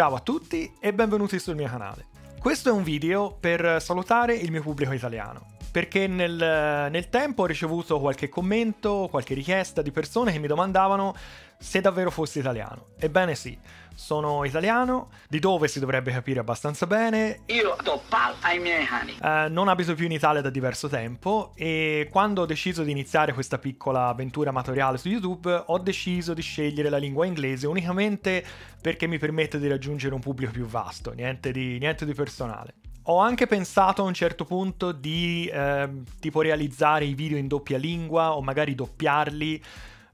Ciao a tutti e benvenuti sul mio canale. Questo è un video per salutare il mio pubblico italiano, perché nel, nel tempo ho ricevuto qualche commento, qualche richiesta di persone che mi domandavano se davvero fossi italiano. Ebbene sì, sono italiano, di dove si dovrebbe capire abbastanza bene. Io do pal ai miei cani. Eh, non abito più in Italia da diverso tempo e quando ho deciso di iniziare questa piccola avventura amatoriale su YouTube ho deciso di scegliere la lingua inglese unicamente perché mi permette di raggiungere un pubblico più vasto, niente di, niente di personale. Ho anche pensato a un certo punto di eh, tipo realizzare i video in doppia lingua o magari doppiarli.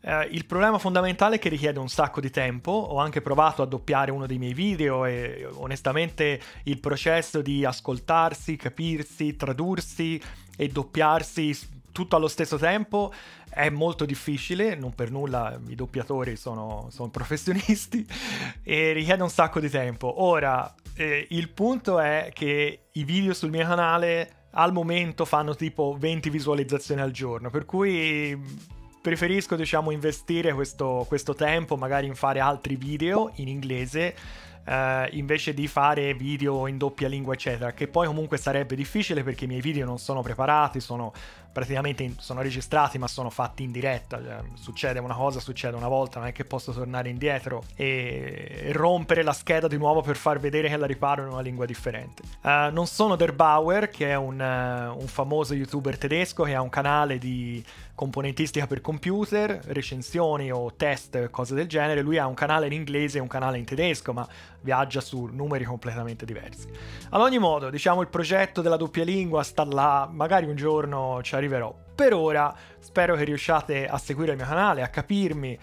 Eh, il problema fondamentale è che richiede un sacco di tempo, ho anche provato a doppiare uno dei miei video e onestamente il processo di ascoltarsi, capirsi, tradursi e doppiarsi tutto allo stesso tempo è molto difficile, non per nulla i doppiatori sono, sono professionisti e richiede un sacco di tempo. Ora, eh, il punto è che i video sul mio canale al momento fanno tipo 20 visualizzazioni al giorno, per cui preferisco diciamo investire questo, questo tempo magari in fare altri video in inglese Uh, invece di fare video in doppia lingua, eccetera, che poi comunque sarebbe difficile perché i miei video non sono preparati, sono praticamente in, sono registrati ma sono fatti in diretta, cioè, succede una cosa, succede una volta, non è che posso tornare indietro e, e rompere la scheda di nuovo per far vedere che la riparo in una lingua differente. Uh, non sono Der Bauer, che è un, uh, un famoso youtuber tedesco che ha un canale di componentistica per computer, recensioni o test, cose del genere. Lui ha un canale in inglese e un canale in tedesco, ma viaggia su numeri completamente diversi. Ad ogni modo, diciamo il progetto della doppia lingua sta là, magari un giorno ci arriverò. Per ora. Spero che riusciate a seguire il mio canale, a capirmi,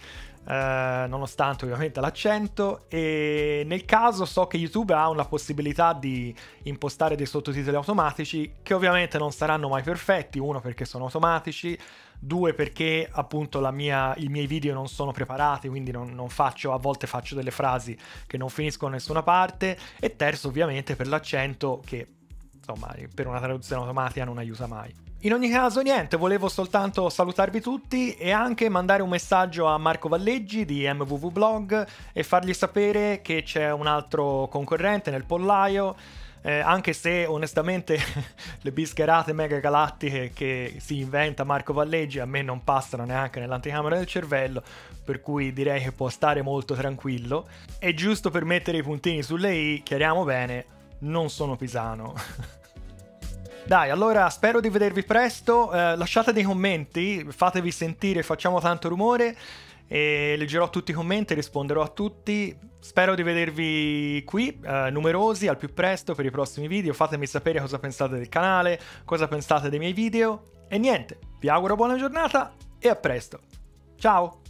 eh, nonostante ovviamente l'accento. E nel caso so che YouTube ha una possibilità di impostare dei sottotitoli automatici che ovviamente non saranno mai perfetti, uno perché sono automatici, due perché appunto mia, i miei video non sono preparati, quindi non, non, faccio, a volte faccio delle frasi che non finiscono da nessuna parte, e terzo ovviamente per l'accento che insomma per una traduzione automatica non aiuta mai. In ogni caso niente, volevo soltanto salutarvi tutti e anche mandare un messaggio a Marco Valleggi di MVV Blog e fargli sapere che c'è un altro concorrente nel pollaio eh, anche se onestamente le bischerate mega galattiche che si inventa Marco Valleggi a me non passano neanche nell'anticamera del cervello, per cui direi che può stare molto tranquillo. E giusto per mettere i puntini sulle i, chiariamo bene, non sono pisano. Dai, allora spero di vedervi presto. Eh, lasciate dei commenti, fatevi sentire, facciamo tanto rumore e leggerò tutti i commenti, risponderò a tutti. Spero di vedervi qui, eh, numerosi, al più presto per i prossimi video. Fatemi sapere cosa pensate del canale, cosa pensate dei miei video. E niente, vi auguro buona giornata e a presto. Ciao!